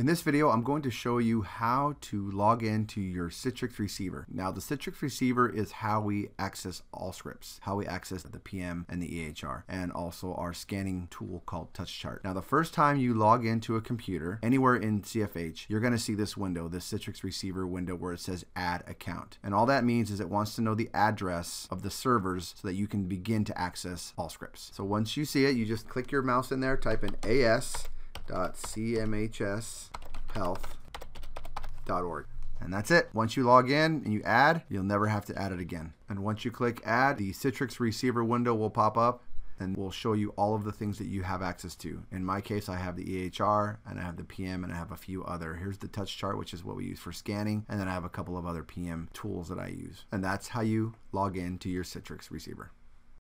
In this video, I'm going to show you how to log into your Citrix receiver. Now, the Citrix receiver is how we access Allscripts, how we access the PM and the EHR, and also our scanning tool called TouchChart. Now, the first time you log into a computer anywhere in CFH, you're going to see this window, this Citrix receiver window where it says add account. And all that means is it wants to know the address of the servers so that you can begin to access Allscripts. So once you see it, you just click your mouse in there, type in AS www.cmhshealth.org. And that's it. Once you log in and you add, you'll never have to add it again. And once you click add, the Citrix receiver window will pop up and will show you all of the things that you have access to. In my case, I have the EHR and I have the PM and I have a few other. Here's the TouchChart, which is what we use for scanning. And then I have a couple of other PM tools that I use. And that's how you log in to your Citrix receiver.